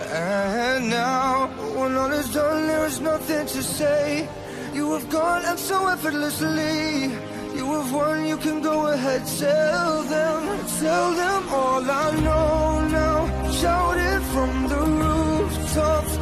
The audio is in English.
And now, when all is done, there is nothing to say. You have gone and so effortlessly. You have won, you can go ahead, tell them, tell them all I know now. Shout it from the rooftops.